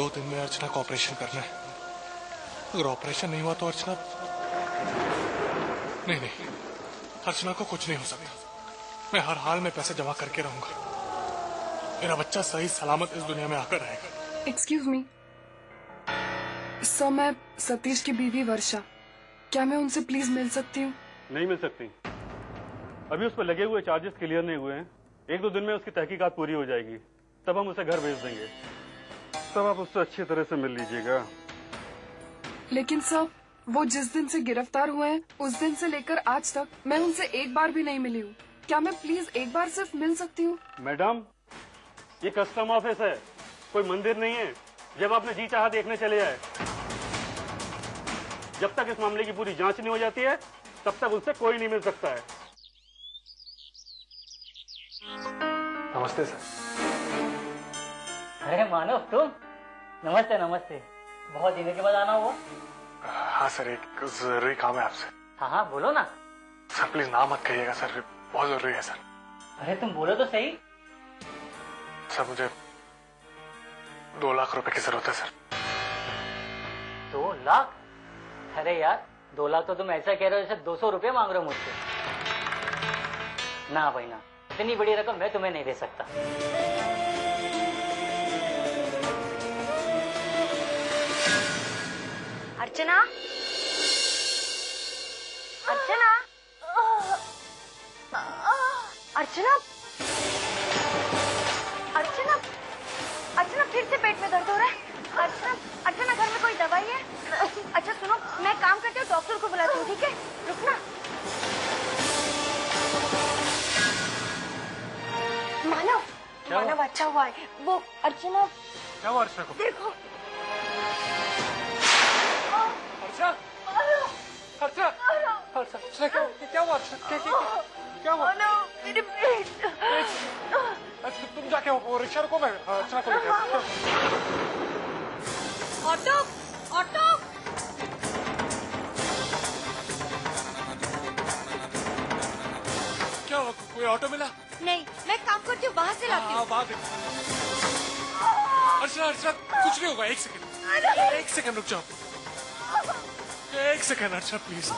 दो दिन में अर्चना का ऑपरेशन करना है। अगर ऑपरेशन नहीं हुआ तो अर्चना नहीं नहीं। अर्चना को कुछ नहीं हो सकता। मैं हर हाल में पैसे जमा करके रहूँगा। मेरा बच्चा सही सलामत इस दुनिया में आकर रहेगा। एक्सक्यूज मी सर मैं सतीश की बीवी वर्षा। क्या मैं उनसे प्लीज़ मिल सकती हूँ? नहीं मिल सकती। अभी उस पर लगे हुए चार्जेस क्लियर नहीं हुए हैं। एक दो दिन में उसकी तहकीकात पूरी हो जाएगी। तब हम उसे घर भेज देंगे। तब आप उससे अच्छी तरह से मिल लीजिएगा। लेकिन सर वो जिस दिन से गिरफ़्तार हुए हैं उस दिन से लेकर आज तक मैं उनसे एक बार भी नहीं मिली हूँ। क्या मैं प्लीज़ एक बार सिर्फ़ मिल सकती हूँ? मैडम ये कस्टम ऑफ़िस है। कोई मंदिर नहीं है। जब आपने जी चाह देखने चले आए। जब तक इस मामले की पूरी जाँच नहीं हो जाती है तब तक उनसे कोई नहीं मिल सकता है। नमस्ते सर। अरे मानव तुम? नमस्ते नमस्ते। बहुत दिनों के बाद आना हुआ। हाँ सर एक ज़रूरी काम है आपसे। हाँ हाँ बोलो ना। सर प्लीज़ ना मत कहिएगा सर बहुत ज़रूरी है सर। अरे तुम बोलो तो सही। सर मुझे दो लाख रुपए की ज़रूरत है सर। दो लाख? अरे यार दो लाख तो तुम ऐसा कह रहे हो जैसे दो सौ रुपये मांग रहे हो मुझसे। ना भाई ना। इतनी बड़ी रकम मैं तुम्हें नहीं दे सकता। अर्चना? अर्चना? अर्चना? अर्चना? अर्चना फिर से पेट में दर्द हो रहा है। अर्चना अर्चना घर में कोई दवाई है? अच्छा सुनो मैं काम करती हूँ डॉक्टर को बुलाती हूँ ठीक है? रुकना। मानव मानव अच्छा हुआ है। वो अर्चना क्या हुआ अर्चना को? देखो अर्चना क्या हुआ क्या क्या क्या हुआ मानव मेरे पेट अच्छा, तुम जाके वो रिक्शा रुको मैं अर्चना को लेके आता हूँ। ऑटो ऑटो क्या हुआ कोई ऑटो मिला नहीं मैं काम करती हूँ बाहर से लाती हाँ बात अर्चना अर्चना कुछ नहीं होगा एक सेकंड एक सेकंड रुक जाओ एक सेकंड अर्चना प्लीज़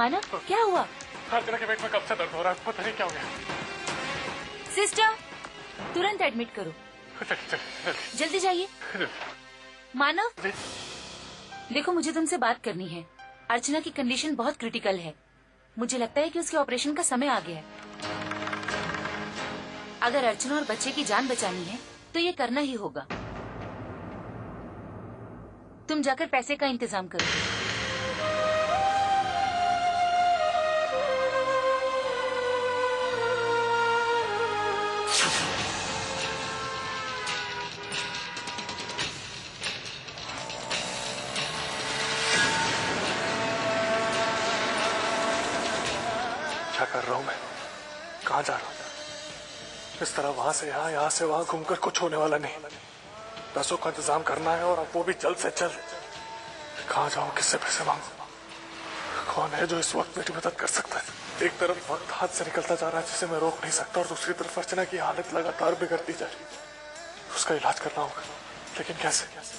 मानव क्या हुआ? के पेट में कब से दर्द हो रहा है? पता नहीं क्या हो गया। सिस्टर तुरंत एडमिट करो। जल्दी जाइए। मानव? देखो मुझे तुमसे बात करनी है। अर्चना की कंडीशन बहुत क्रिटिकल है। मुझे लगता है कि उसके ऑपरेशन का समय आ गया है। अगर अर्चना और बच्चे की जान बचानी है तो ये करना ही होगा। तुम जाकर पैसे का इंतज़ाम कर। रहा हूँ मैं। कहाँ जा रहा हूँ? इस तरह वहाँ से यहाँ यहाँ से वहाँ घूमकर कुछ होने वाला नहीं। पैसों का इंतज़ाम करना है और अब वो भी जल्द से जल्द। कहाँ जाऊँ, किससे पैसे मांगू? कौन है जो इस वक्त मेरी मदद कर सकता है? एक तरफ़ वक्त हाथ से निकलता जा रहा है जिसे मैं रोक नहीं सकता और दूसरी तरफ़ अर्चना की हालत लगातार बिगड़ती जा रही है। उसका इलाज करना होगा, लेकिन कैसे? कैसे